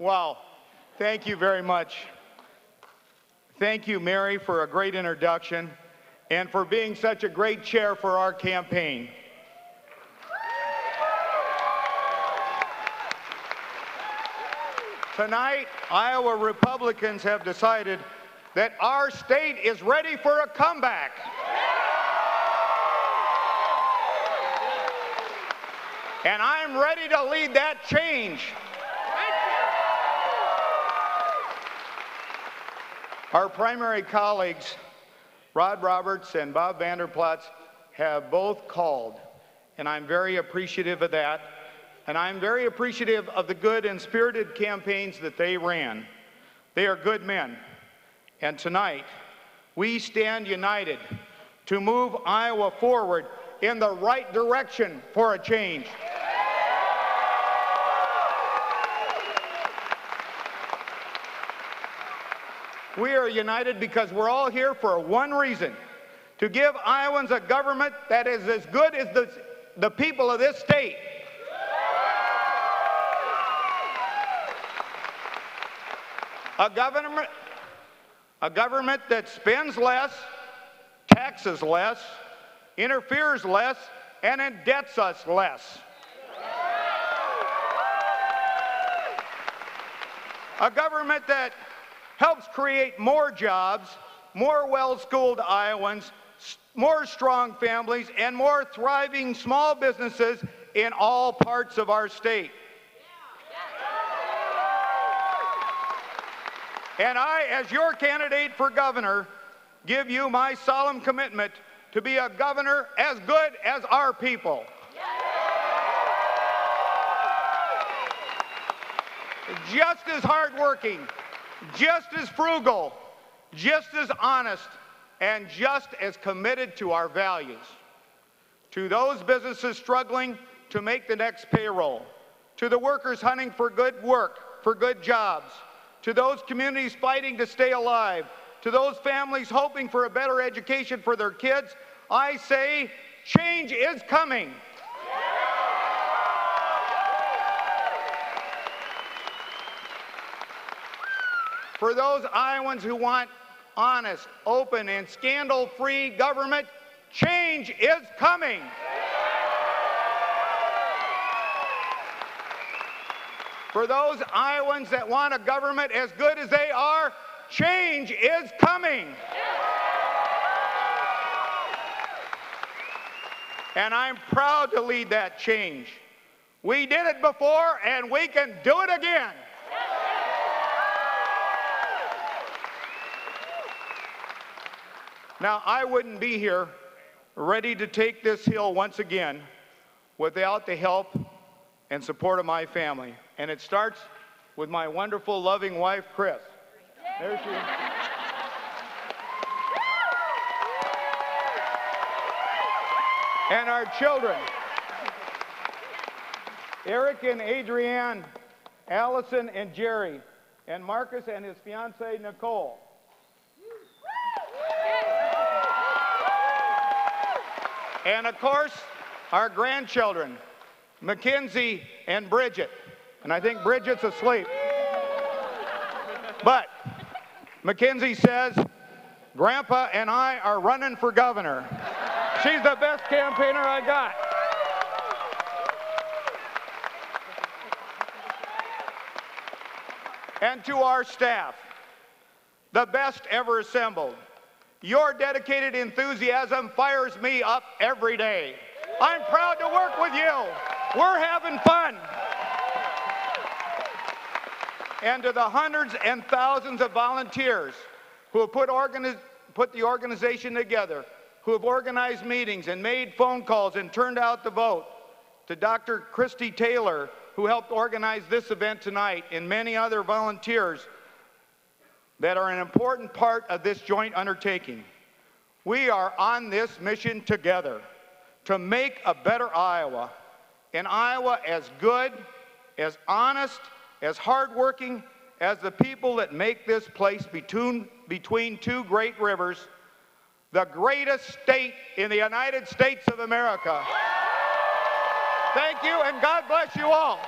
Well, thank you very much. Thank you, Mary, for a great introduction and for being such a great chair for our campaign. Tonight, Iowa Republicans have decided that our state is ready for a comeback. And I'm ready to lead that change. Our primary colleagues, Rod Roberts and Bob Vander Plaats, have both called, and I'm very appreciative of that. And I'm very appreciative of the good and spirited campaigns that they ran. They are good men. And tonight, we stand united to move Iowa forward in the right direction for a change. We are united because we're all here for one reason, to give Iowans a government that is as good as the, the people of this state. A government, a government that spends less, taxes less, interferes less, and indebts us less. A government that helps create more jobs, more well-schooled Iowans, more strong families, and more thriving small businesses in all parts of our state. And I, as your candidate for governor, give you my solemn commitment to be a governor as good as our people. Just as hardworking, just as frugal, just as honest, and just as committed to our values. To those businesses struggling to make the next payroll, to the workers hunting for good work, for good jobs, to those communities fighting to stay alive, to those families hoping for a better education for their kids, I say change is coming. For those Iowans who want honest, open, and scandal-free government, change is coming. For those Iowans that want a government as good as they are, change is coming. And I'm proud to lead that change. We did it before and we can do it again. Now, I wouldn't be here ready to take this hill once again without the help and support of my family. And it starts with my wonderful, loving wife, Chris. There she is. And our children, Eric and Adrienne, Allison and Jerry, and Marcus and his fiancee, Nicole. And of course, our grandchildren, Mackenzie and Bridget. And I think Bridget's asleep. But Mackenzie says, Grandpa and I are running for governor. She's the best campaigner I got. And to our staff, the best ever assembled. Your dedicated enthusiasm fires me up every day. I'm proud to work with you. We're having fun. And to the hundreds and thousands of volunteers who have put, put the organization together, who have organized meetings and made phone calls and turned out the vote, to Dr. Christy Taylor, who helped organize this event tonight, and many other volunteers that are an important part of this joint undertaking. We are on this mission together to make a better Iowa, an Iowa as good, as honest, as hardworking as the people that make this place between, between two great rivers, the greatest state in the United States of America. Thank you, and God bless you all.